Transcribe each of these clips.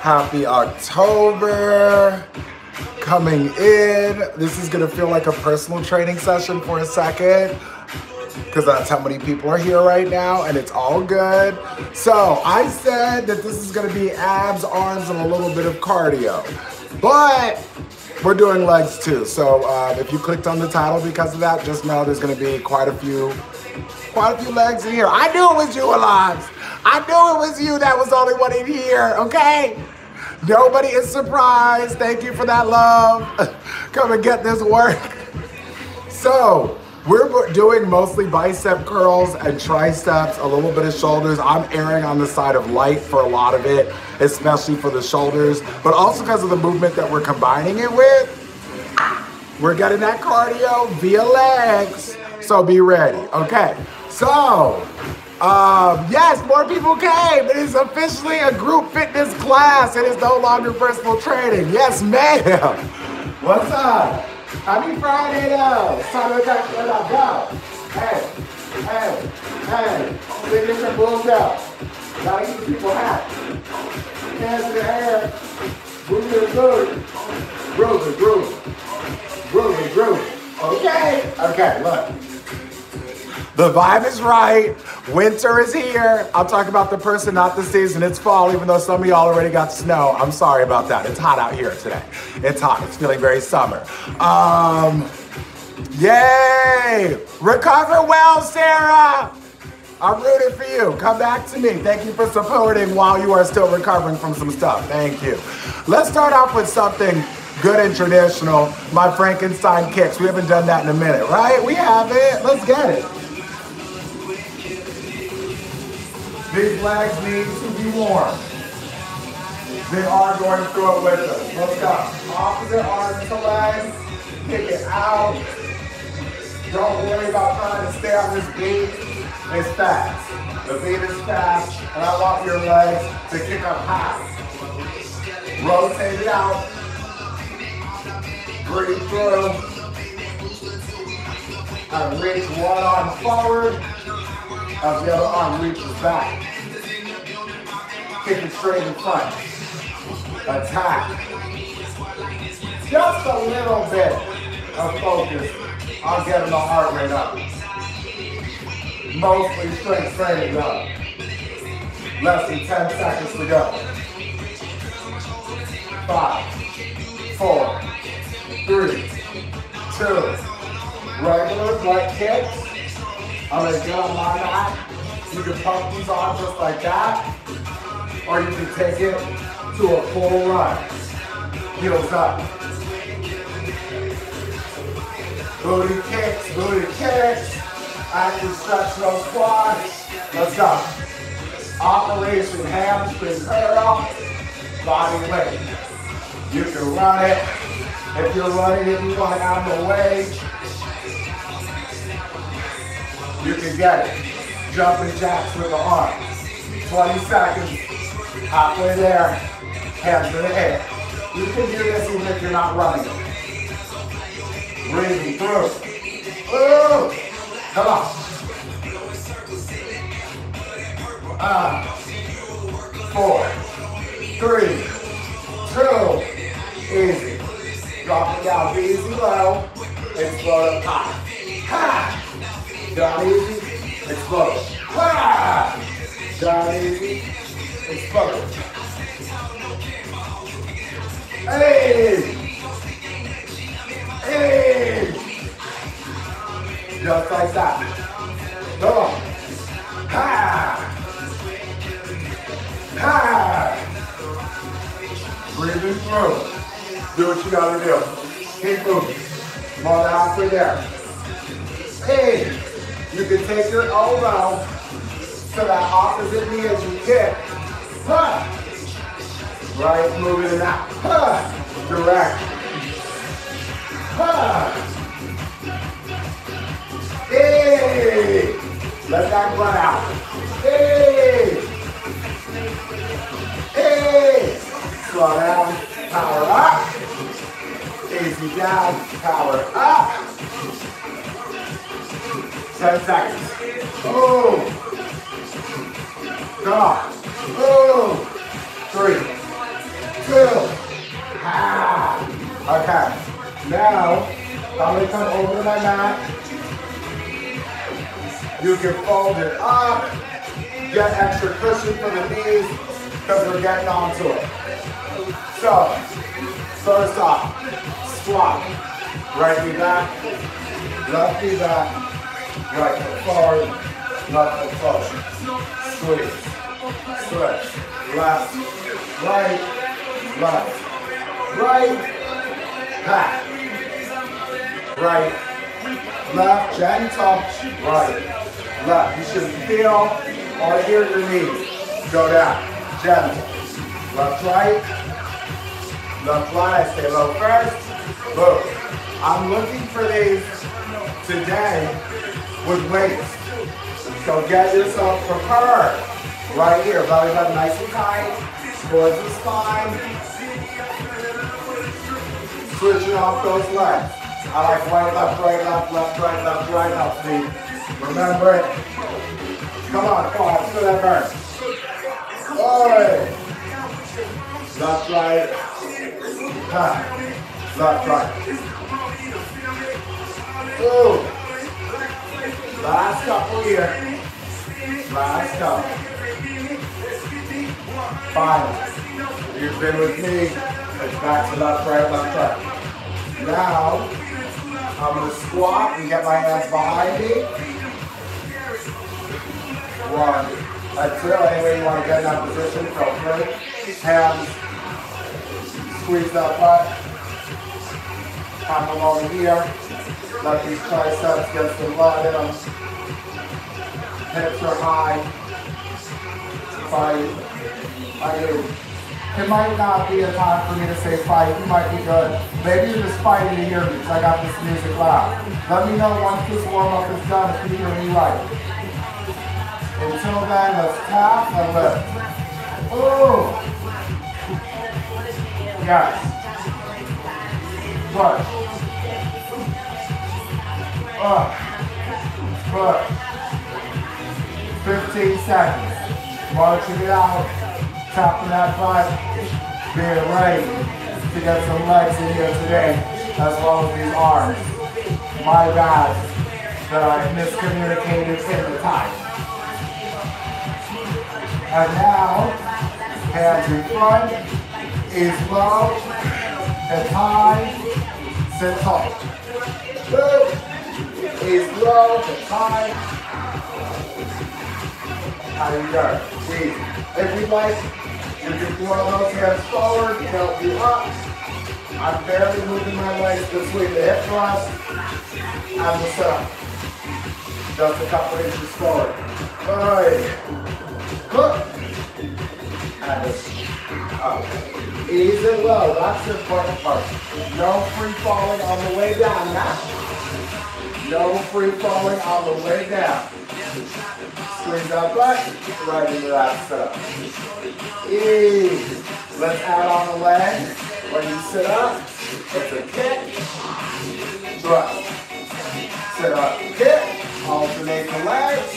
Happy October. Coming in. This is gonna feel like a personal training session for a second because that's how many people are here right now, and it's all good. So I said that this is gonna be abs, arms, and a little bit of cardio, but we're doing legs too. So uh, if you clicked on the title because of that, just know there's gonna be quite a few, quite a few legs in here. I knew it was you, Alons. I knew it was you that was the only one in here. Okay. Nobody is surprised. Thank you for that love. Come and get this work. So, we're doing mostly bicep curls and triceps, a little bit of shoulders. I'm erring on the side of light for a lot of it, especially for the shoulders, but also because of the movement that we're combining it with. We're getting that cardio via legs. So be ready. Okay. So, um, yes, more people came. It is officially a group fitness class. It is no longer personal training. Yes, ma'am. What's up? Happy Friday, though. It's time to get up. Go. Hey, hey, hey. Big different bulls out. Gotta people happy. Hands in the air. Move your booty. Groove it, groove. Groove it, groove. Okay. Okay, look. The vibe is right. Winter is here. I'm talking about the person, not the season. It's fall, even though some of y'all already got snow. I'm sorry about that. It's hot out here today. It's hot. It's feeling very summer. Um, yay! Recover well, Sarah. I'm rooting for you. Come back to me. Thank you for supporting while you are still recovering from some stuff. Thank you. Let's start off with something good and traditional. My Frankenstein kicks. We haven't done that in a minute, right? We have it. Let's get it. These legs need to be warm. They are going through it with us. Let's go. Opposite arm to legs. Kick it out. Don't worry about trying to stay on this beat. It's fast. The beat is fast, and I want your legs to kick up high. Rotate it out. Breathe through. And reach one arm forward as the other arm reaches back. Kick it straight in front. Attack. Just a little bit of focus on getting the heart rate up. Mostly strength training though. Less than 10 seconds to go. Five, four, three, two, regular butt kicks. I'm gonna get on my mat. You can pump these on just like that, or you can take it to a full run. Heels up. Booty kicks, booty kicks. Active stretch those quads. Let's go. Operation hamstring curl. Body weight. You can run it. If you're running it, you want out of the way. You can get it. Jumping jacks with the arm. 20 seconds. Halfway there. Hands in the air. You can do this even if you're not running. Breathing through. Ooh. Come on. Uh, four, three, two, easy. Drop it down, easy low, explode up high. Ha! Down easy, explode. Ha! Down easy, explode. Hey! Hey! Just like that. Come on. Ha! Ha! Breathing through. Do what you gotta do. Keep moving. More than halfway there. Hey! You can take your elbow to that opposite knee as you kick. Huh. Right, moving it out. Huh. Direct. Huh. Hey! Let that run out. Hey! Hey! Slow down, power up. Easy down, power up. 10 seconds. Boom. God. Boom. Three. Two. Ah. Okay. Now, I'm going to come over my mat. You can fold it up. Get extra cushion for the knees because we're getting onto it. So, first off, squat. Right knee back, left knee back, right foot left foot forward. Squeeze, switch, left, right, left, right, back, right, left, gentle, right, left. You should feel hear your knees go down, gentle. Left, right, left, right. Stay low first, move. I'm looking for these today with weights. So get yourself prepared. Right here, belly button nice and tight, towards the spine. Switching off those legs. I like right, left, right, left, left, right, left, right, left feet. Remember it. Come on, come on, do that burn. Oi. Left, right. Ha. Left, right. Ooh. Last couple here. Last couple. Final. You've been with me. It's back to left, right, left, right. Now, I'm going to squat and get my hands behind me. One. That's two. Any way you want to get in that position, feel free. Hands. Squeeze that butt. Come along here. Let these triceps get some blood in them. Um, Hips are high. Fight. I do. It might not be a time for me to say fight. You might be good. Maybe you're just fighting to hear me because I got this music loud. Let me know once this warm-up is done if you hear me right. Until then, let's tap and lift. Ooh. Yes. Push Oh, up, push. 15 seconds. Marching it out, tapping that butt, being ready to get some legs in here today, as well as these arms. My bad that I miscommunicated in the time. And now, hands in front, is low, and high, sit tall. Boom is low to high. How you go? Easy. If you you can of those hands forward help you up. I'm barely moving my legs between the hip thrust and the sit Just a couple inches forward. Right. Good. And it's up. Easy low. That's the important part. No free falling on the way down. Now. No free falling on the way down. Squeeze out back, right into that setup. Easy. Let's add on the leg. When you sit up, it's a kick, thrust. Sit up, kick, alternate the legs.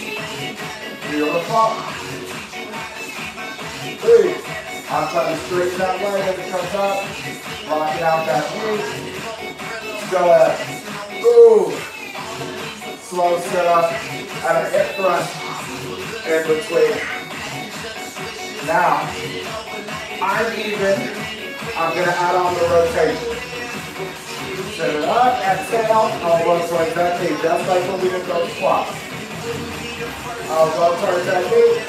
Beautiful. Three. I'm trying to straighten that leg as it comes up. Lock it out that knee. Go ahead. Ooh slow setup and a hip thrust in between. Now, I'm even, I'm gonna add on the rotation. Set it up, exhale, I'll roll towards that knee, just like when we did those squats. I'll go towards that knee,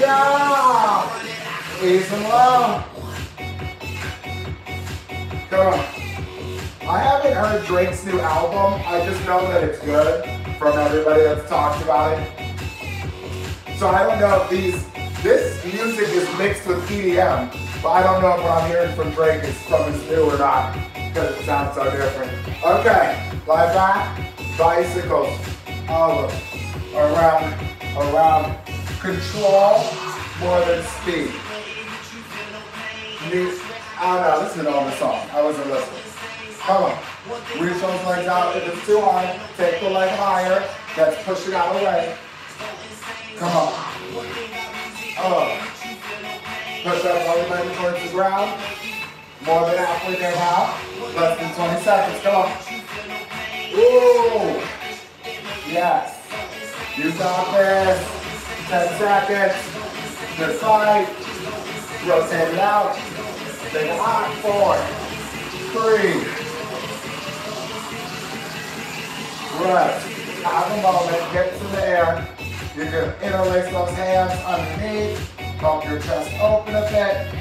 yeah, easy and low. Come on. I haven't heard Drake's new album. I just know that it's good from everybody that's talked about it. So I don't know if these, this music is mixed with EDM, but I don't know if what I'm hearing from Drake is from his new or not, because it sounds so different. Okay, lie back, bicycles, all of around, around, control more than speed. I don't know, listen to all the song. I wasn't listening. Come on. Reach those legs out. If it's too high, take the leg higher. Let's push it out away. Come on. Oh. Push that belly button towards the ground. More than halfway there now. Less than 20 seconds. Come on. Ooh. Yes. You got this. 10 seconds. Good side. Rotate it out. Take a hot. Four, three. Rest. Have a moment. Get to the air. You can interlace those hands underneath. Bump your chest open a bit.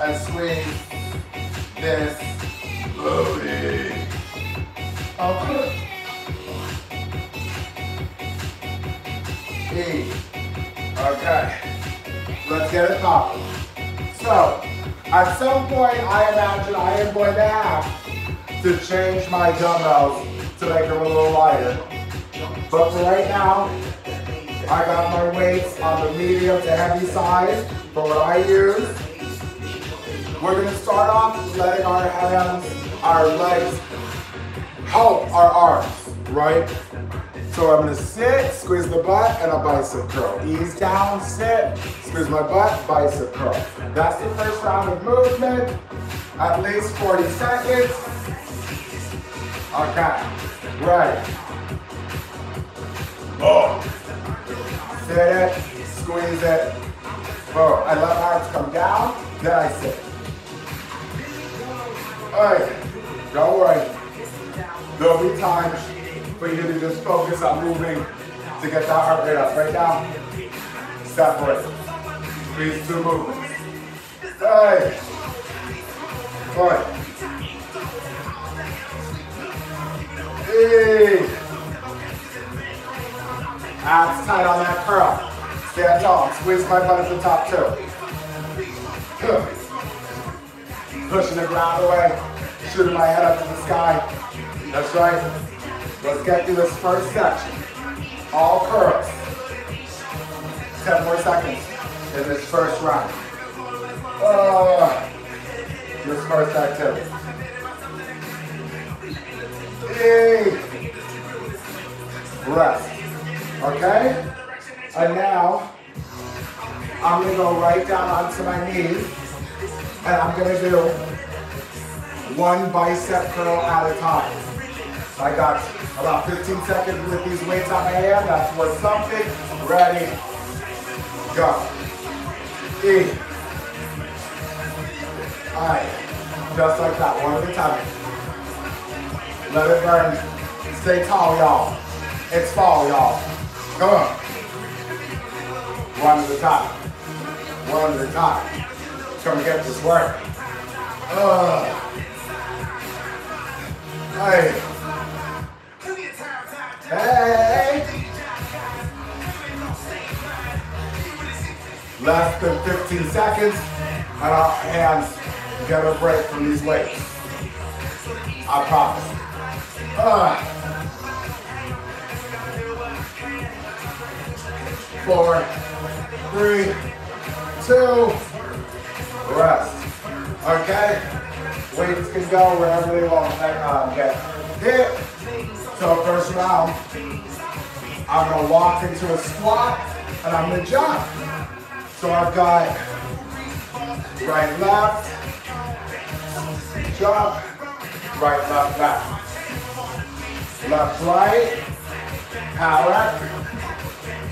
And squeeze this booty. Okay. E. Okay. Let's get it popping. So, at some point, I imagine I am going to have to change my dumbbells to make them a little lighter. But for right now, I got my weights on the medium to heavy side for what I use. We're gonna start off letting our hands, our legs help our arms, right? So I'm gonna sit, squeeze the butt, and a bicep curl. Ease down, sit, squeeze my butt, bicep curl. That's the first round of movement. At least 40 seconds. Okay, right. Oh. Sit it, squeeze it. Boom. I let my arms come down, then I sit. Alright, don't worry. There'll be times for you to just focus on moving to get that heart rate up. Right now, separate. Squeeze two movements. Hey. Good. Hey. Abs tight on that curl. Stand tall. Squeeze my butt at the top too. Pushing the ground away. Shooting my head up to the sky. That's right. Let's get through this first section. All curls. 10 more seconds in this first round. Uh, this first activity. Hey. Rest. Okay? And now, I'm gonna go right down onto my knees, and I'm gonna do one bicep curl at a time. I got about 15 seconds with these weights on my hand. That's worth something. Ready, go. E. Alright, just like that, one at a time. Let it burn. Stay tall, y'all. It's fall, y'all. Come on. One at a time. One at a time. Come get this work. Uh. Hey. Hey. Less than 15 seconds, and our hands get a break from these weights. I promise. Uh. Four, three, two, rest. Okay? Weights can go wherever they want. Um, get hit. So first round, I'm gonna walk into a squat and I'm gonna jump. So I've got right, left, jump, right, left, back. Left, right, power,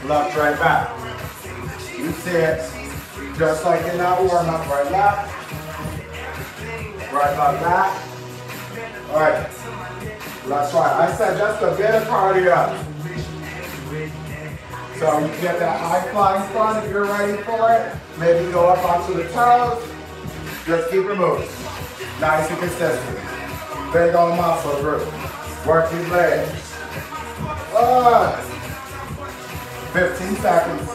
left, right, back. You see it just like in that warm up, right, left, right, left, back. All right, that's right. I said just a bit of cardio. So you get that high flying fun if you're ready for it. Maybe go up onto the toes. Just keep it moving. Nice and consistent. Big old muscle group. Work these legs. Uh, 15 seconds.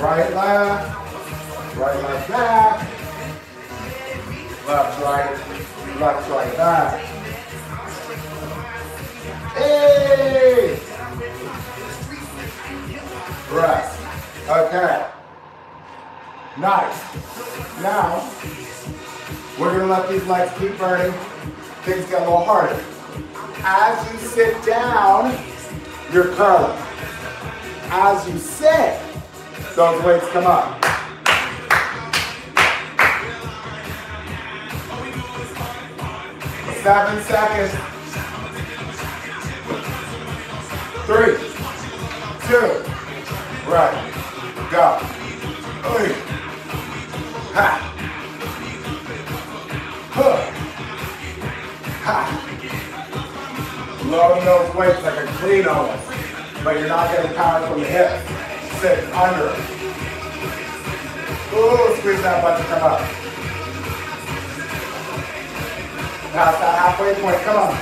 Right, left. Right, left, back. Left, right. Left, right, back. Hey! Rest. Okay. Nice. Now, we're gonna let these legs keep burning. Things get a little harder. As you sit down, you're curling. As you sit, those weights come up. Seven seconds. Three, two, right, go. Oy. Ha. Huh. Ha. Lowering those weights like a clean almost, but you're not getting power from the hips. Six, under. Ooh, squeeze that butt to come up. Past that halfway point, come on.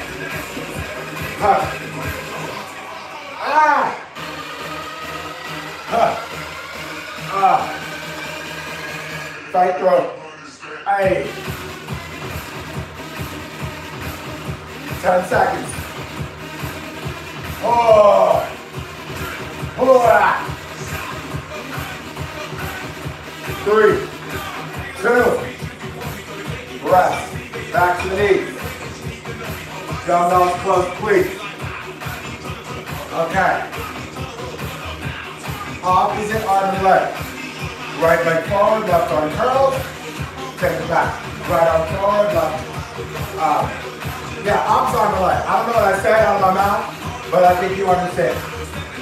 Huh. Ah! Huh. Ah. Tight throat. Hey. 10 seconds. Oh. Oh. Three, two, breath, back to the knees. Dumbbells close, please. Okay. Opposite arm and leg. Right leg forward, left arm curls. Take it back. Right arm forward, left. Um, yeah, opposite arm and leg. I don't know what I said out of my mouth, but I think you understand.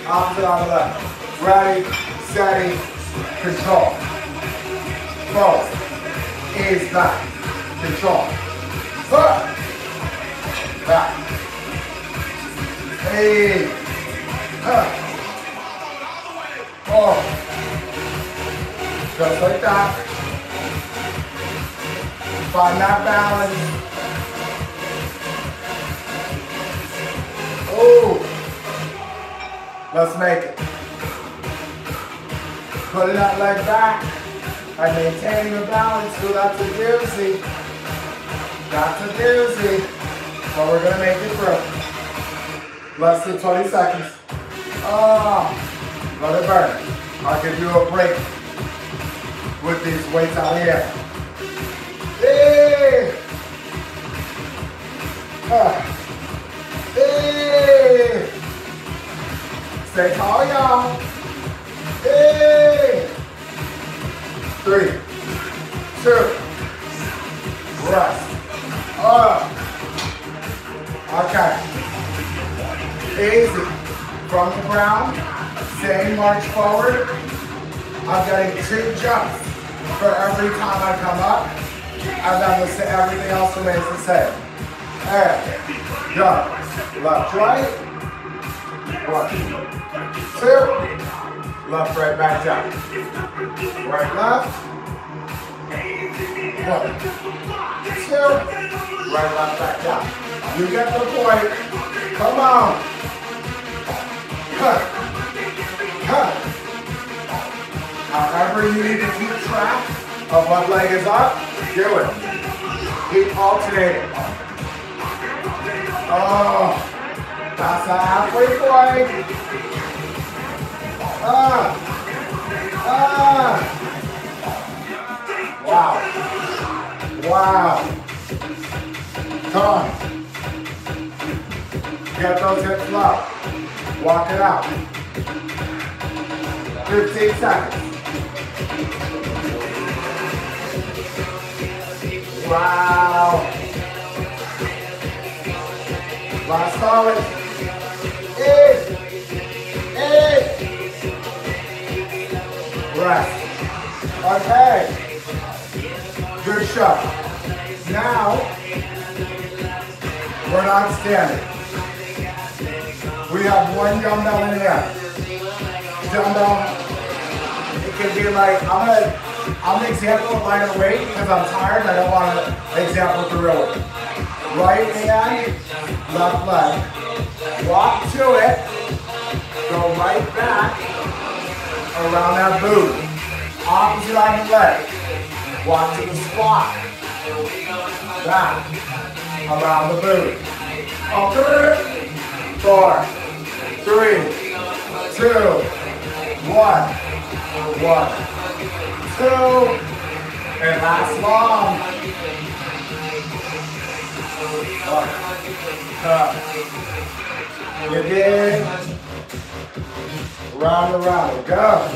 Opposite arm and leg. Ready, steady, control. Forward. Ease back. Control. Push. Back. Hey. Huh. Oh. Just like that. Find that balance. Oh. Let's make it. Putting that leg back and maintaining the balance. Ooh, that's a doozy. That's a doozy. But we're gonna make it through. Less than 20 seconds. Oh, let it burn. I'll give you a break with these weights out here. Hey! Uh. Stay tall, y'all. Three, two, rest. Up. Uh. Okay. Easy. From the ground, same march forward. I'm getting two jumps for every time I come up. And then the, everything else remains the same. And go. Left, right. One, two. Left, right, back down. Right, left. One, two. Right, left, back down. You get the point. Come on. Cut. Cut. However you need to keep track of what leg is up, do it. Keep alternating. Oh, that's a halfway point. Ah, ah. Wow. Wow. Come on. Get those hips low. Walk it out. 15 seconds. Wow. Last solid. Eight. Eight. Rest. Okay. Good shot. Now, we're not standing. We have one dumbbell in here. Dumbbell, it can be like, I'm gonna, I'm an example of lighter weight because I'm tired and I don't want to example the real. Right hand, left leg. Walk to it. Go right back around that boot. Opposite on the leg. Walk to the squat. Back. Around the boot. Up, four, three, two, one, one, two, and last long. One, up. You did. Round and round, go.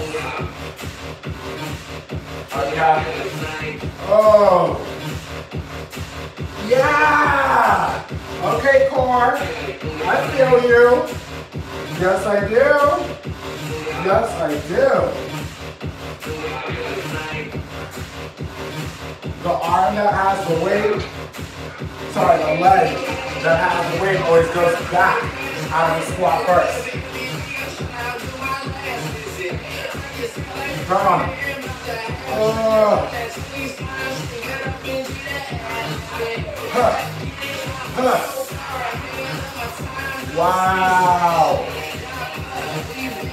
Oh. Yeah. Okay, core. I feel you. Yes, I do. Yes, I do. The arm that has the weight, sorry, the leg that has the weight always goes back out of the squat first. Come on. Oh. Huh. Huh. Wow.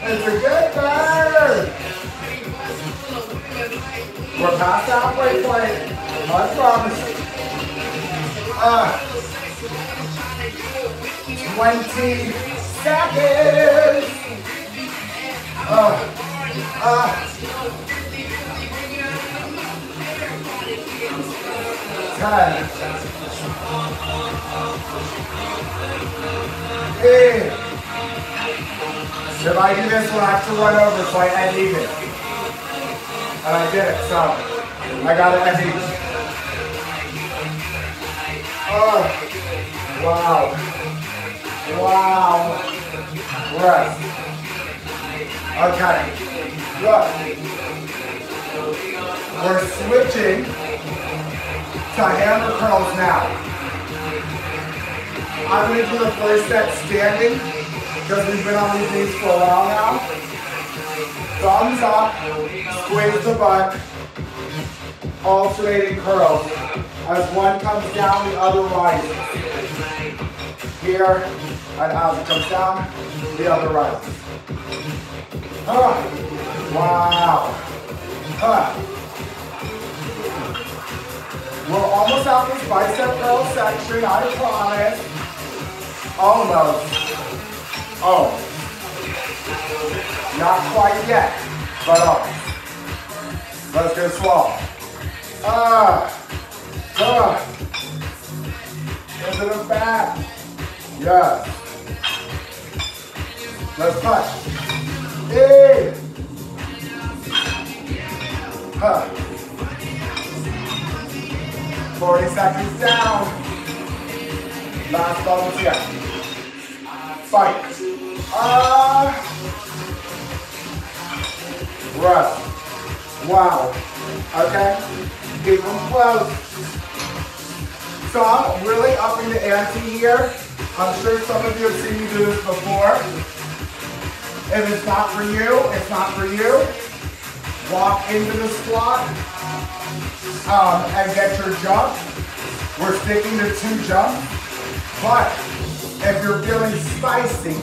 It's a good bird. We're past halfway point. I promise. Uh, 20 seconds. Uh, uh, 10. Eight. If I do this one, I have to run over so I end even. And I did it, so I got it end even. Oh, wow. Wow. Right. Okay. Good. We're switching to hammer curls now. I'm going to do the first set standing because we've been on these knees for a while now. Thumbs up, squeeze the butt, alternating curls. As one comes down, the other rises. Here, and as it comes down, the other rises. Huh. Wow. Huh. We're almost out this bicep curl section, I promise. Almost. Oh. Not quite yet, but oh. Let's get swallow. Ah. Ah. Into the back. Yes. Let's touch. Hey. Huh. 40 seconds down. Last bubbles yet. Fight. Ah. Rest. Wow. Okay. Keep them close. I'm really upping the ante here. I'm sure some of you have seen me do this before. If it's not for you, it's not for you. Walk into the squat um, and get your jump. We're sticking to two jumps. But if you're feeling spicy,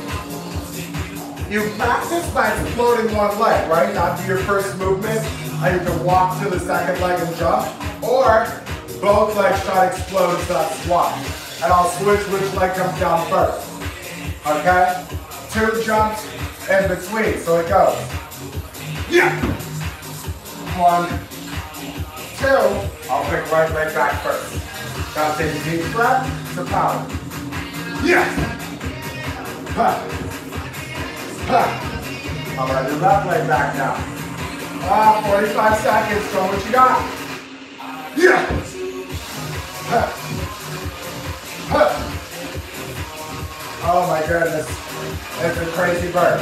you practice by floating one leg, right? After your first movement, and you can walk to the second leg and jump. Or both legs try to explode into that squat. And I'll switch which leg comes down first. Okay? Two jumps in between. So it goes. Yeah. One, two. I'll pick right leg back first. Now take a deep breath to power. Yes. Huh. I'm gonna do left leg back now. Ah, 45 seconds, show what you got. Yeah. Oh my goodness. It's a crazy bird.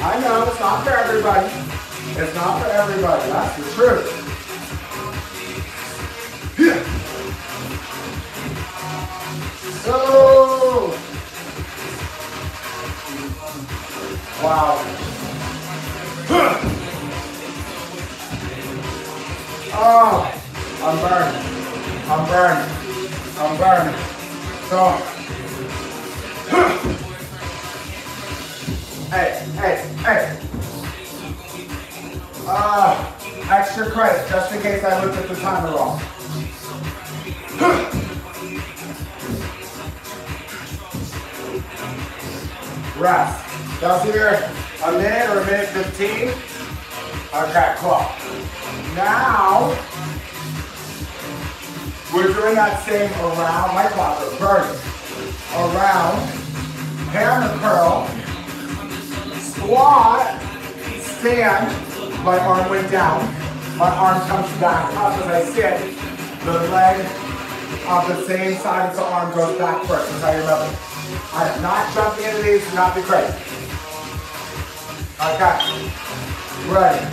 I know, it's not for everybody. It's not for everybody, that's the truth. Go! Wow. Oh, I'm burned. I'm burned. I'm burned. So. Hey, hey, hey. Ah, uh, extra credit just in case I looked at the timer wrong. rest. That's either a minute or a minute 15. Okay, cool. Now, we're doing that same around, my are burning. Around, hammer curl, squat, stand, my arm went down, my arm comes back up as I sit, the leg on the same side as the arm goes back first. That's how you remember. I am not jumping into these, do not be crazy. Okay. Ready.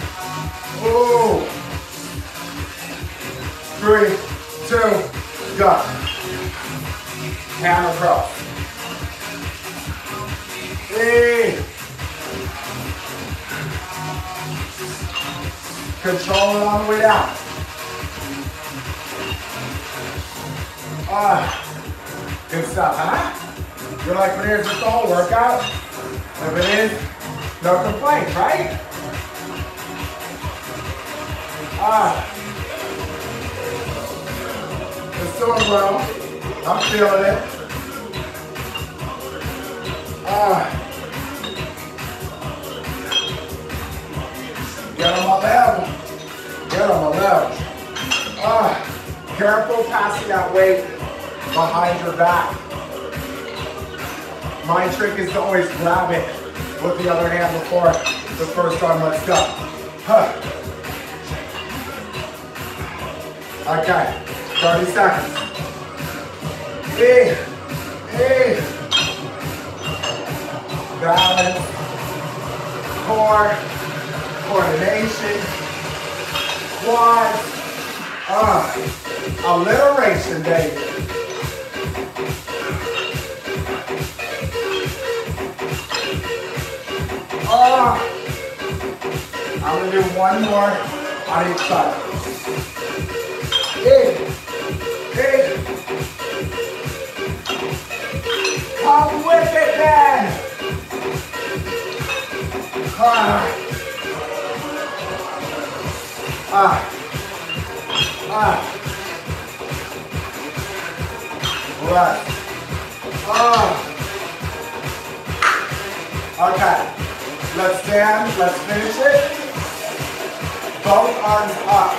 Ooh. Three, two, go. Hammer curls. Three. Control it on the way down. Ah, good stuff, huh? You're like, but here's just the whole workout. If it is, no complaints, right? Ah. It's doing well. I'm feeling it. Ah. Get on my level. Get on my level. Ah. Careful passing that weight behind your back. My trick is to always grab it with the other hand before the first arm lets go. Huh. Okay, 30 seconds. In, in. Balance, core, coordination, quads, uh, alliteration, baby. Uh, I'm gonna do one more on each side. In. With it then. Ah. Ah. Ah. Right. Ah. Okay. Let's stand. Let's finish it. Both arms up.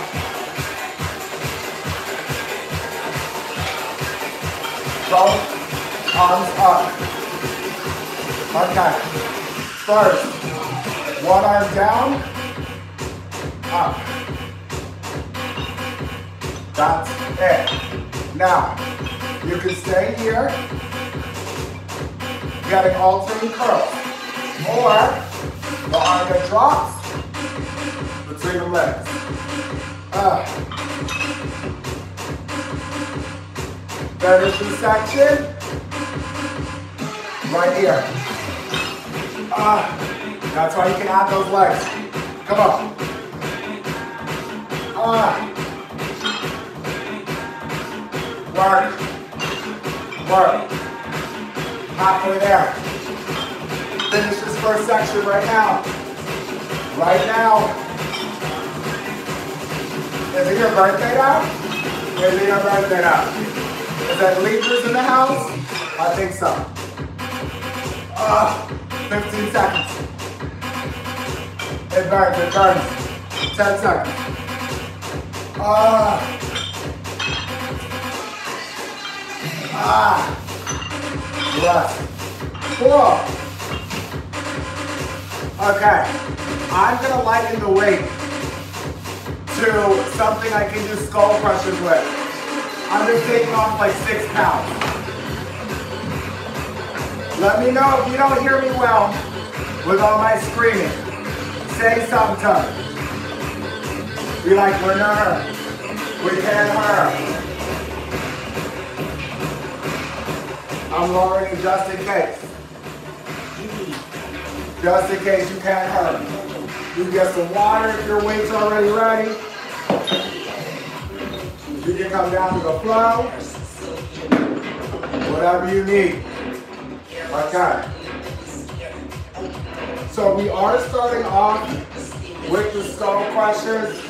Both arms up. Okay. First, one arm down, up. That's it. Now, you can stay here, getting alternate curls. Or, the arm that drops between the legs. Uh. Finish the section. Right here. Ah. That's why you can add those legs. Come on. Ah. Work. Work. Halfway there. Finish this first section right now. Right now. Is it your birthday now? Is it your birthday now? Is that leaders in the house? I think so. Ah, 15 seconds. It burns, it burns. 10 seconds. Ah. Ah. Left. Four. Okay. I'm gonna lighten the weight to something I can do skull crushers with. I'm just taking off like six pounds. Let me know if you don't hear me well with all my screaming. Say something. Be like, we're not her. We can't her. I'm lowering just in case. Just in case you can't hurt. You get some water if your weight's already ready. You can come down to the flow. Whatever you need. Okay. So we are starting off with the skull crushers.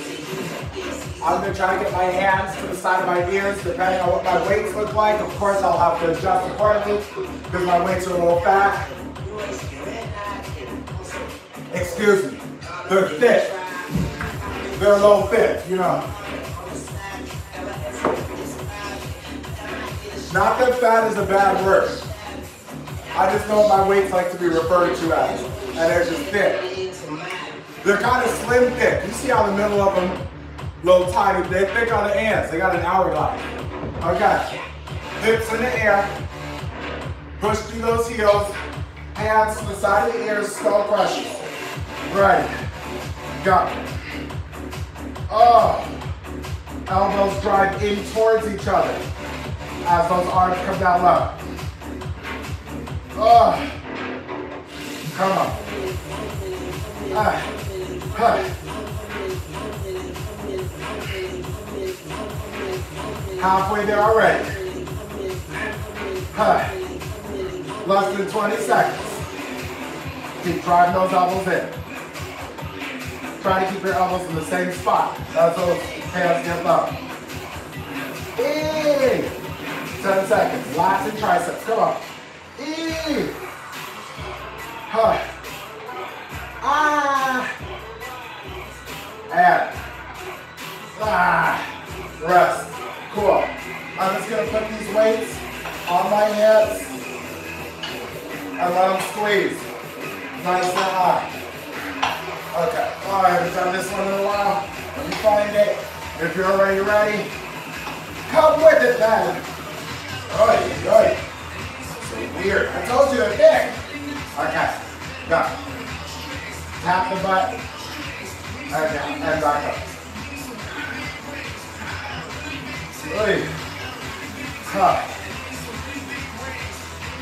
I'm gonna try to get my hands to the side of my ears, depending on what my weights look like. Of course, I'll have to adjust accordingly because my weights are a little fat. Excuse me. They're thick. They're a little thick, you know. Not that fat is a bad word. I just know my weights like to be referred to as. And they're just thick. They're kind of slim thick. You see how the middle of them, little tiny, they're thick on the ends. They got an hourglass. Okay. Hips in the air. Push through those heels. Hands to the side of the ears, skull crushes. Ready. Go. Oh. Elbows drive in towards each other as those arms come down low. Oh. Come on. Ah. Huh. Halfway there already. Huh. Less than 20 seconds. Keep driving those elbows in. Try to keep your elbows in the same spot as those hands get low. E. 10 seconds. Lats and triceps. Come on. E. Huh. Ah. And. Ah. Rest. Cool. I'm just to put these weights on my hips and let them squeeze. Nice and high. Okay. All right, haven't done this one in a while. Let me find it. If you're already ready, come with it then. Oi, oi. So weird. I told you to pick. Okay. Go. Tap the butt. And down. And back up. Oi. Huh.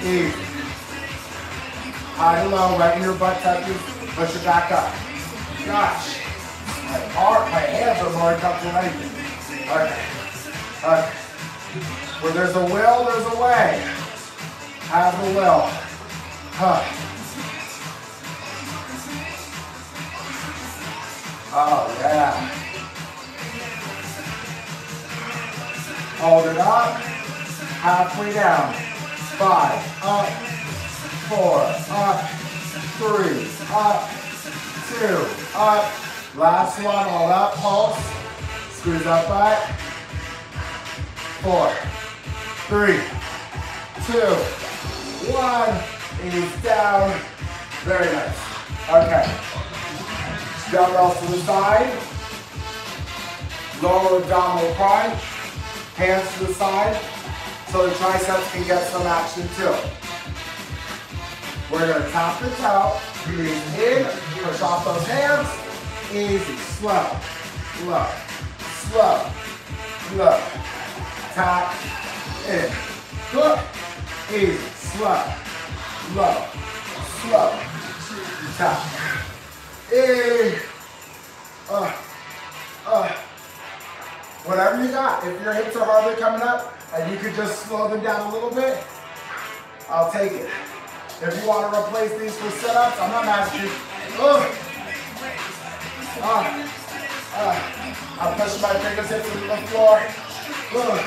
Easy. High to low, right in your butt touches. Push it back up. Gosh. My arm, my hands are more uncomfortable than anything. Okay. Okay. Where there's a will, there's a way. Have the well. Huh. Oh, yeah. Hold it up. Halfway down. Five. Up. Four. Up. Three. Up. Two. Up. Last one. All up. Pulse. Squeeze up back. Four. Three. Two. One. Ease down. Very nice. Okay. Dumbbells to the side. Lower abdominal crunch. Hands to the side so the triceps can get some action too. We're gonna tap the toe, breathe in, push off those hands, easy, slow, slow, slow, slow, tap, in, good, easy, slow, slow, slow, tap, in, uh, uh, Whatever you got. If your hips are hardly coming up and you could just slow them down a little bit, I'll take it. If you want to replace these for sit-ups, I'm not asking. Ugh. Uh, uh, I'm pushing my fingertips into the floor. Ugh.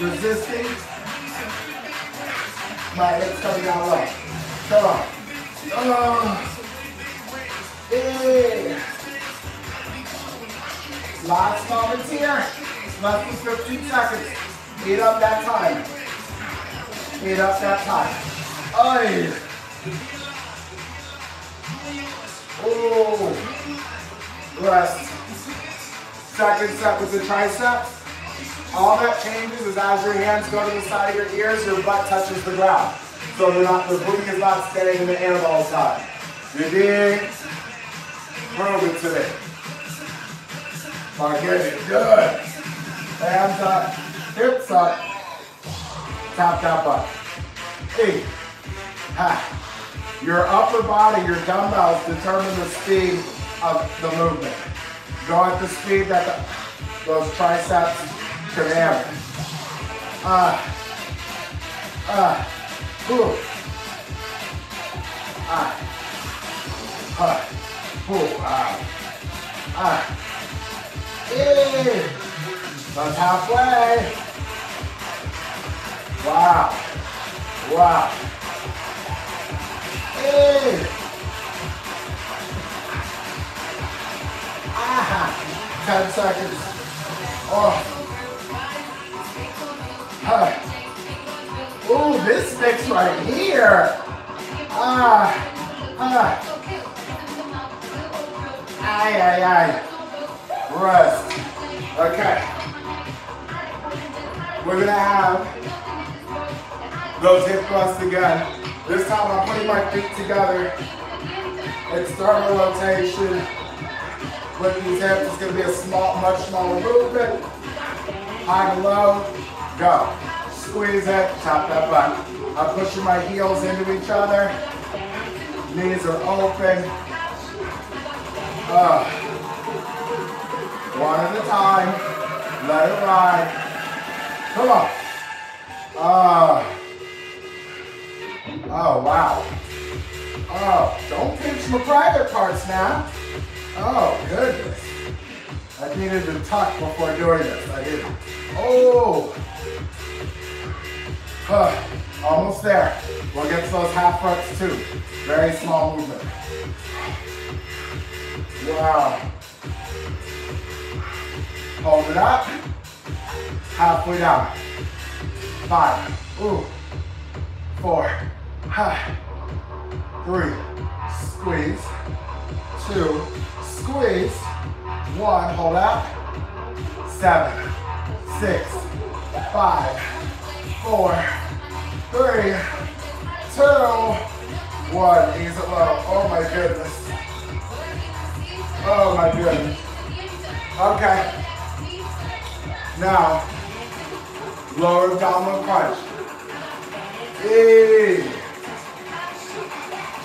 Resisting. My hips coming down low. Come on. Uh, yeah. Last moments here. Less than 15 seconds. Eat up that time. Eat up that time. Ay. Oh. Rest. Second set with the triceps. All that changes is as your hands go to the side of your ears, your butt touches the ground. So you're not, the booty is not staying in the air all the time. You're being proven today. Are getting good. Hands up, hips up, tap that butt. Eight. Ha. Your upper body, your dumbbells determine the speed of the movement. Go at the speed that the, those triceps handle. Ah. Ah. Ooh. Ah. Ah. Ooh. Ah. Ah. Hey. That's halfway. Wow. Wow. Hey. Ah. 10 seconds. Oh. Huh. Ooh, this mix right here. Ah. Ah. Ay, ay, ay. Rest. Okay. We're gonna have Those hip thrusts again. This time I'm putting my feet together. External rotation with these hips. It's gonna be a small, much smaller movement. High and low, go. Squeeze it, tap that butt. I'm pushing my heels into each other. Knees are open. Uh, one at a time. Let it ride. Come on. Uh, oh, wow. Oh, don't pinch my private parts now. Oh, goodness. I needed to tuck before doing this. I didn't. Oh. Almost there. We'll get to those half fronts too. Very small movement. Wow. Hold it up. Halfway down. Five. Ooh. Four. Three. Squeeze. Two. Squeeze. One. Hold up. Seven. Six. Five. Four. Three. Two. Ease it low. Oh my goodness. Oh my goodness. Okay. Now, lower abdominal crunch. Hey.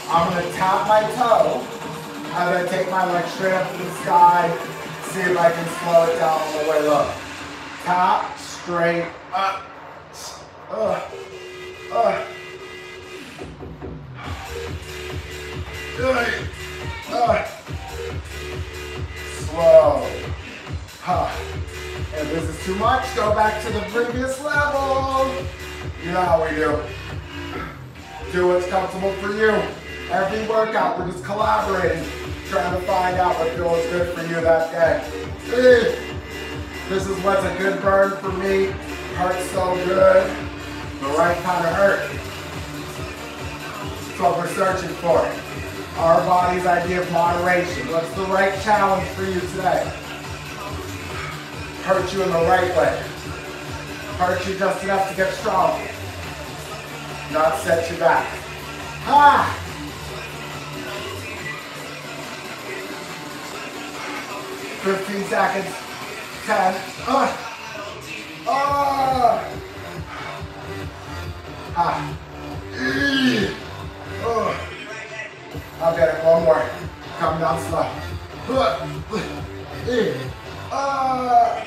I'm gonna tap my toe. I'm gonna take my leg straight up to the sky. See if I can slow it down on the way low. Tap, straight, up. Uh, uh. Uh, slow. Huh. If this is too much, go back to the previous level. You know how we do. Do what's comfortable for you. Every workout, we're just collaborating, trying to find out what feels good for you that day. This is what's a good burn for me. Hurts so good. The right kind of hurt. That's what we're searching for. Our body's idea of moderation. What's the right challenge for you today? Hurt you in the right way. Hurt you just enough to get strong. Not set you back. Ah! Fifteen seconds. Ten. Ah! Ah! Ah! Oh. Get it. One more. Come down slow. Uh,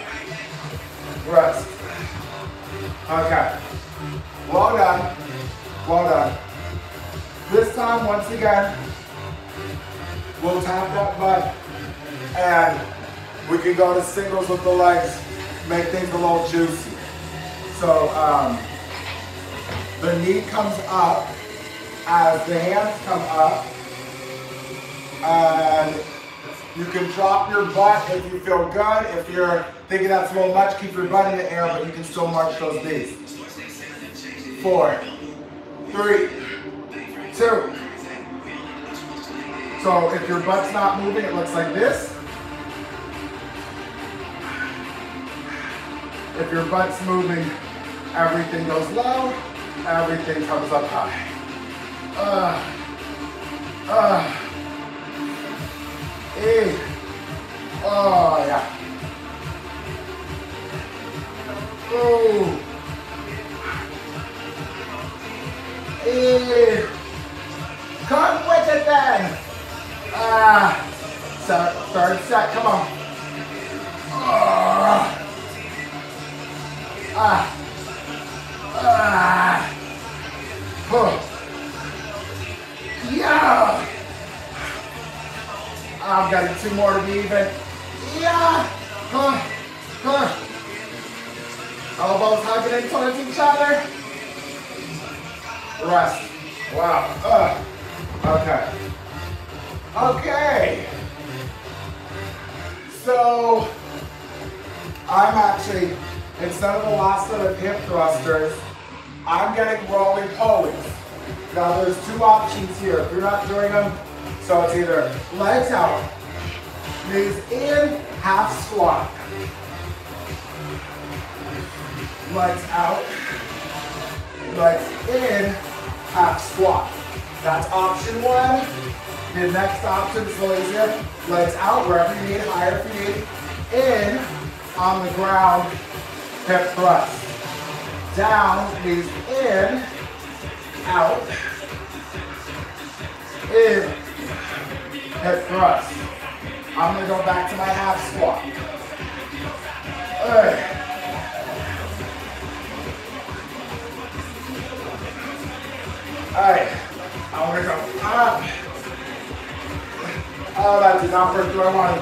rest. Okay. Well done. Well done. This time, once again, we'll tap that butt and we can go to singles with the legs, make things a little juicy. So um, the knee comes up as the hands come up and you can drop your butt if you feel good. If you're thinking that's a little much, keep your butt in the air, but you can still march those knees. Four, three, two. So if your butt's not moving, it looks like this. If your butt's moving, everything goes low, everything comes up high. Uh, uh. Eight. Oh, yeah. Oh. Eight. Come with it then. Ah. So, third set, come on. Ah. Ah. Ah. Huh. Yeah. I've got two more to be even. Yeah. Huh. Huh. Elbows hugging in towards each other. Rest. Wow. Uh. Okay. Okay. So, I'm actually, instead of the last set of hip thrusters, I'm getting rolling pulleys. Now there's two options here. If you're not doing them, so it's either legs out, knees in, half squat. Legs out, legs in, half squat. That's option one. The next option is. Legs out wherever you need, higher need. In, on the ground, hip thrust. Down, knees in, out, in, hip thrust. I'm gonna go back to my half squat. Alright. Alright, I wanna go up. Oh, that did not work through I.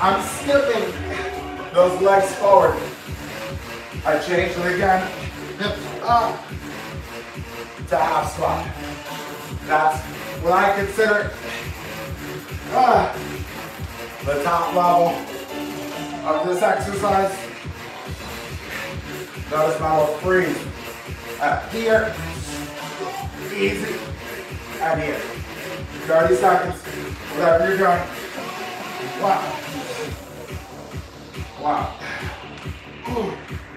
I'm skipping those legs forward. I change it again. Up to half squat. That's what I consider uh, the top level of this exercise. Notice my little freeze. At here, easy, and here. 30 seconds, whatever you're doing. Wow. Wow. Ooh.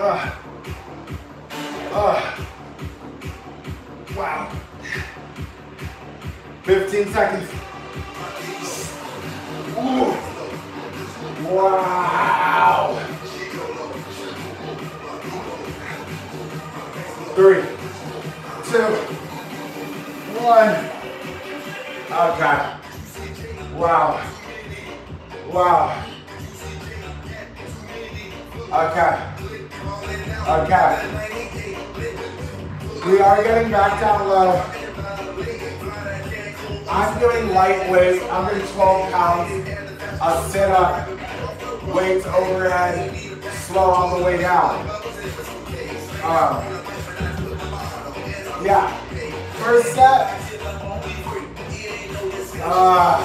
Uh. Uh. Wow. 15 seconds. Ooh. Wow. Three, two, one. Okay. Wow. Wow. Okay. Okay. We are getting back down low. I'm doing lightweight. Doing 12 pounds. A sit up, weights overhead, slow all the way down. Um, yeah. First set. Uh,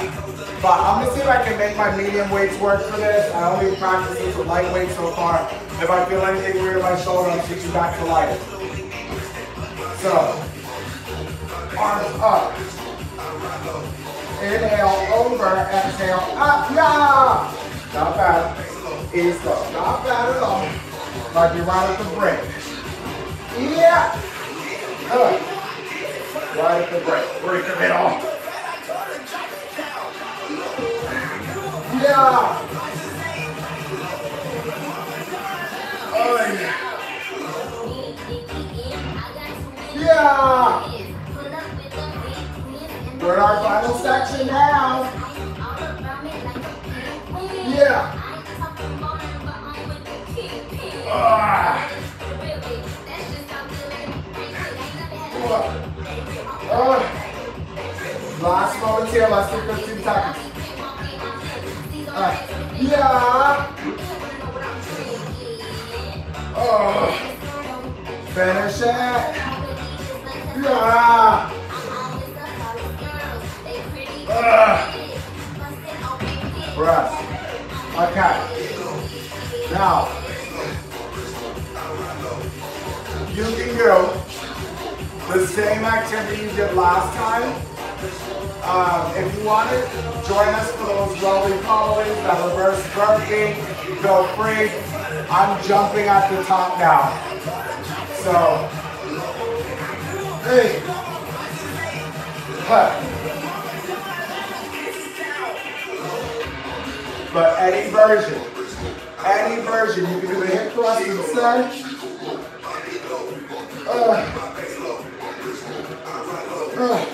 but I'm gonna see if I can make my medium weights work for this. I only practiced with lightweight so far. If I feel anything weird in my shoulder, I'm switching back to light. So, arms up. Inhale over, exhale up, yeah! Not bad. Easy. Not bad at all. Like you're right at the break. Yeah! Good. Right at the break. Break the middle. Yeah! Yeah! We're in our final section now. Yeah. Ah. Ah. Last moment here, than 15 seconds. Uh, yeah. Oh. Finish it. Yeah. Breath. Okay. Now, you can do the same activity you did last time. Um, if you want it, join us for those rolling collies, that reverse burpee. Feel free. I'm jumping at the top now. So, hey, cut. But any version, any version, you can do the hip thrust instead. Uh, uh,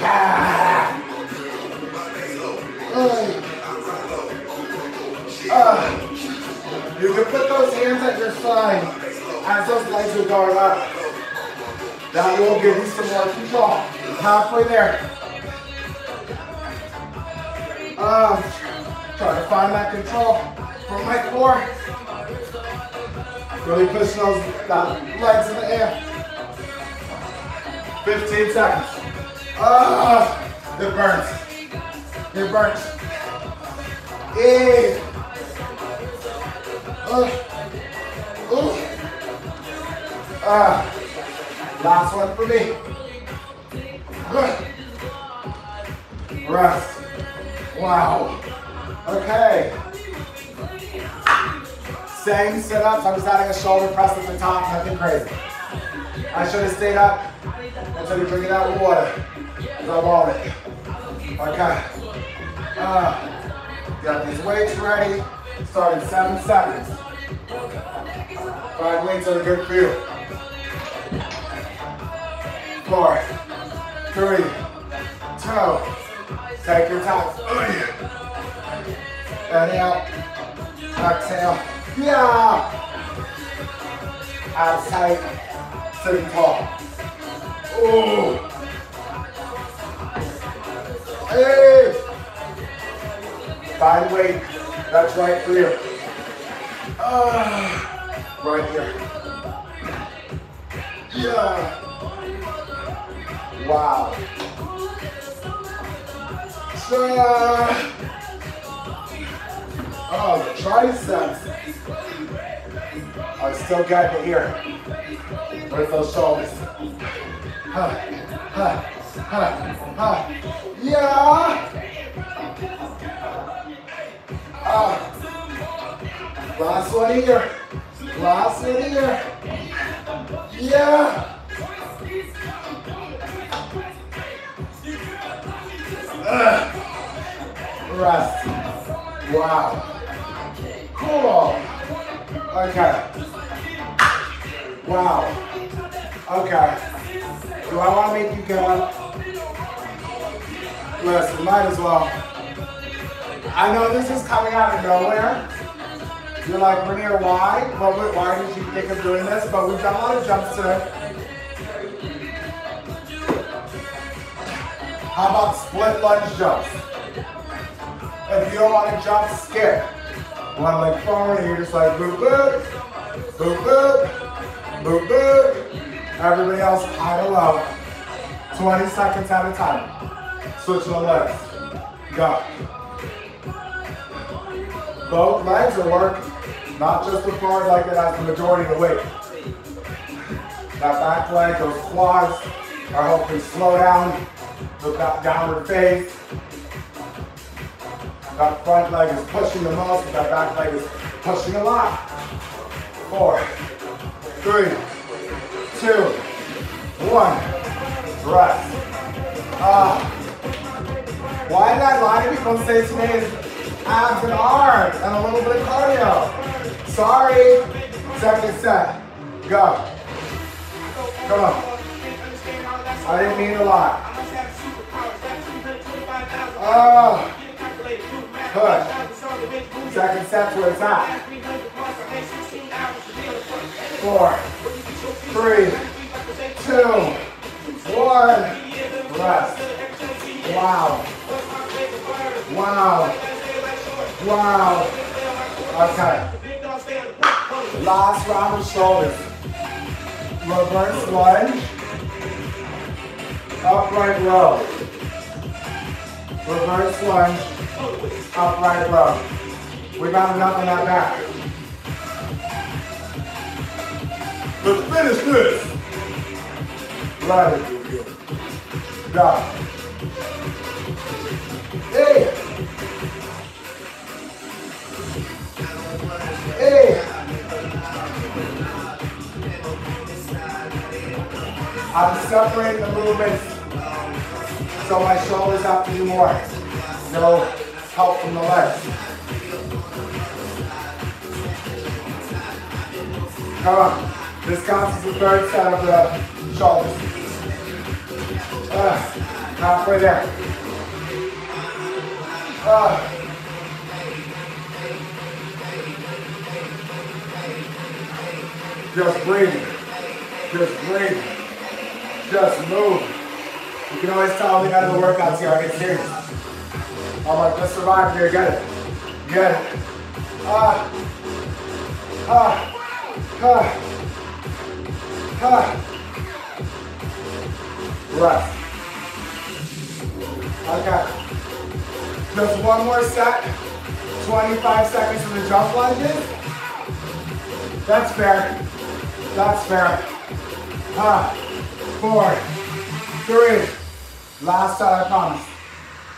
ah, uh, uh, you can put those hands at your side as those legs are going up. That will give you some more control. Halfway there. Uh, trying to find that control from my core. Really pushing those that legs in the air. 15 seconds. Ah, it burns. It burns. Eh. Uh, uh. Ah, last one for me. Good. Rest. Wow. Okay. Same sit-ups, I'm just adding a shoulder press at the top, nothing crazy. I should have stayed up until you drink that water. Because I want it. Okay. Uh, got these weights ready. Start in seven seconds. Five weights are good for you. Four, three, two, take your time. Inhale, exhale. Yeah. Tight, sitting tall. Ooh. Hey. Find weight. That's right for you. Uh, right here. Yeah. Wow. So, Oh, the triceps. I'm still getting it here. With those shoulders. Huh, huh, huh, huh. Yeah. Ah. Last one here. Last one here. Yeah. Uh. Rest. Wow. Cool. Okay. Wow. Okay. Do I want to make you up? Listen, might as well. I know this is coming out of nowhere. You're like, Raneir, why? But why did you think of doing this? But we've done a lot of jumps today. How about split lunge jumps? If you don't want to jump, skip. One leg forward, and you're just like boop boop, boop boop, boop boop. Everybody else to low. 20 seconds at a time. Switch the legs. Go. Both legs are working, not just the forward leg that has the majority of the weight. That back leg, those quads are helping slow down the downward face. That front leg is pushing the most, that back leg is pushing a lot. Four, three, two, one. Rest. Ah. Why did I lie to people and say today is abs and arms and a little bit of cardio? Sorry. Second set. Go. Come on. I didn't mean a lot. Ah. Push. Second set to it's at. Four, three, two, one. Rest. Wow. Wow. Wow. Okay. Last round of shoulders. Reverse lunge. Upright row. Reverse lunge upright row. We got enough in that back. Let's finish this. Right. Go. Hey. Hey. I'm separating the movements so my shoulders have to do more. No help from the legs. Come on. This counts as the third set of the shoulders. Uh, halfway there. Uh. Just breathe. Just breathe. Just move. You can always tell the end of the workouts here. I get serious. I'm like, let's survive here. Get it. Get it. Ah. Ah. Ah. Ah. Rest. Okay. Just one more set. 25 seconds for the jump lunges. That's fair. That's fair. Ah. Four. Three. Last set, I promise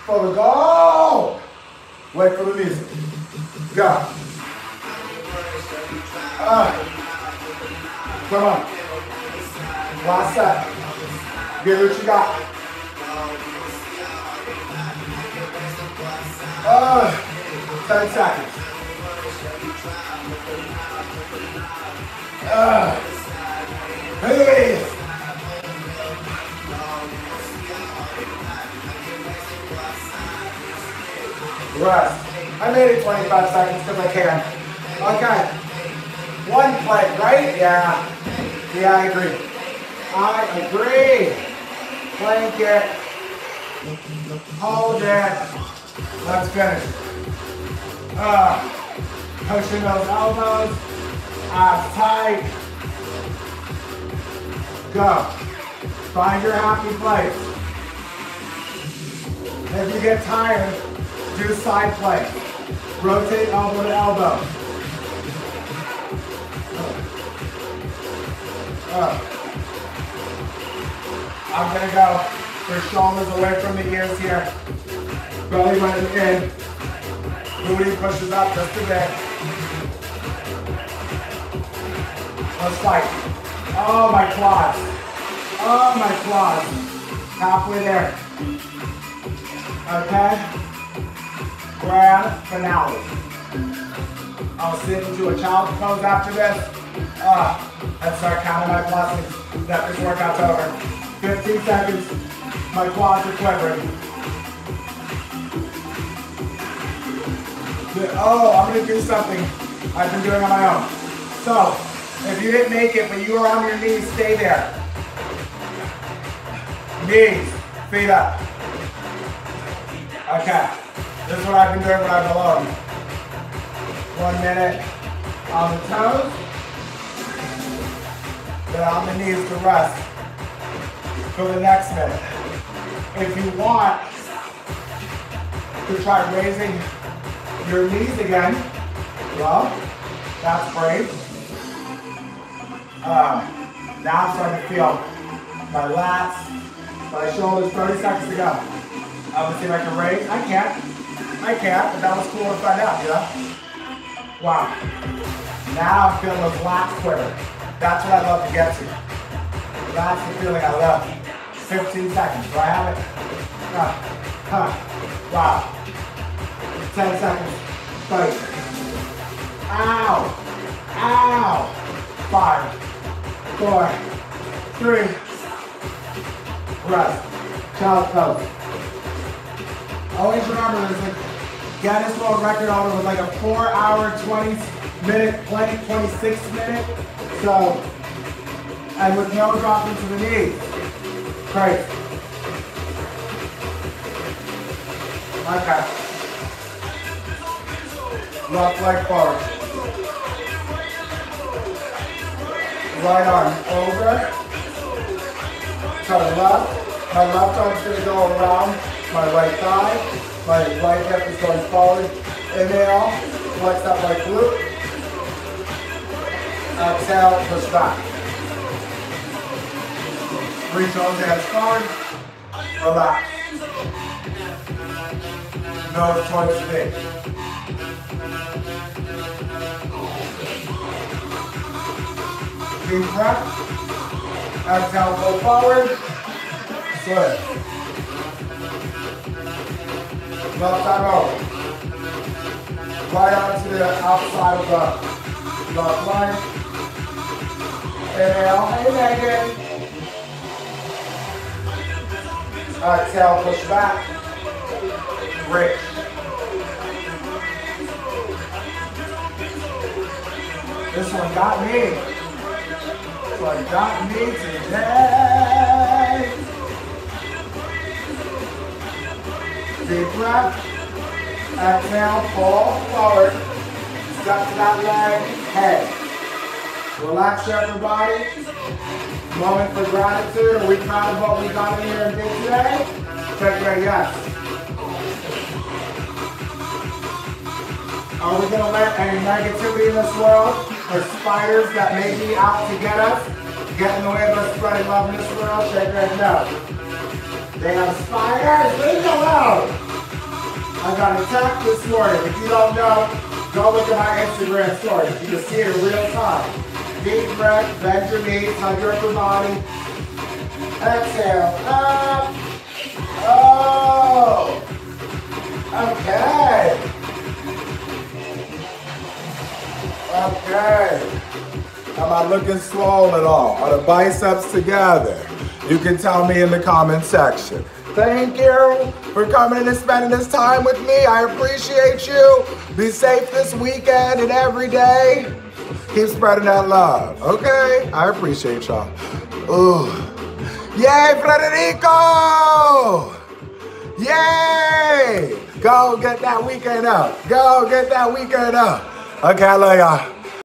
for the goal. Wait for the music. Go. Come on. Last set. Give it what you got. Uh, 10 seconds. Uh, hey. Rest. I made it 25 seconds because I can. Okay. One plank, right? Yeah. Yeah, I agree. I agree. Plank it. Hold it. Let's finish. Uh, pushing those elbows. Abs tight. Go. Find your happy place. If you get tired, do side plank. Rotate elbow to elbow. I'm gonna go for shoulders away from the ears here. Belly button in. Booty pushes up just a bit. Let's fight. Oh, my quads. Oh, my quads. Halfway there. Okay? Grand finale. I'll sit into a child's pose after this. Uh, and start counting my blessings that this workout's over. 15 seconds. My quads are quivering. Oh, I'm gonna do something I've been doing on my own. So, if you didn't make it, but you are on your knees, stay there. Knees, feet up. Okay. This is what I've been doing when I'm alone. One minute on the toes, then on the knees to rest for the next minute. If you want to try raising your knees again, well, that's great. Um, now I'm starting to feel my lats, my shoulders, 30 seconds to go. I'm gonna see if I can raise. I can't. I can't, but that was cool to find out, yeah? Wow. Now I'm feeling a lot quiver. That's what I love to get to. That's the feeling I love. 15 seconds. Do I have it? Huh. Huh. Wow. 10 seconds. Fight. Ow. Ow. Five. Four. Three. Rest. Child's pose. Always remember there's like Guinness World Record holder with like a four hour, 20 minute plank, 26 minute. So, and with no drop into the knee. Great. Okay. Left leg forward. Right arm over. To the left. My left arm's gonna go around my right thigh. My right hip is going forward. Inhale, flex that right glute. Exhale, push back. Reach those hands forward. Relax. No choice to be. Deep breath. Exhale, go forward. Swim. Left side roll. Right onto the outside of the left line. Inhale, hey Megan. Exhale, push back. Great. This one got me. This one got me today. Deep breath. Exhale, fall forward. Step to that leg, head. Relax your body. Moment for gratitude. Are we proud of what we got in here and did today? Check your yes. Are we going to let any negativity in this world or spiders that may be out to get us get in the way of us spreading love in this world? Shake your no. They have spiders. Leave me alone. I got attacked this morning. If you don't know, Go look at my Instagram stories. You can see it in real time. Deep breath, bend your knees, hug your upper body. Exhale, up. Oh. Okay. Okay. Am I looking swole at all? Are the biceps together? You can tell me in the comment section. Thank you for coming and spending this time with me. I appreciate you. Be safe this weekend and every day. Keep spreading that love, okay? I appreciate y'all. Ooh. Yay, Frederico! Yay! Go get that weekend up. Go get that weekend up. Okay, I love y'all.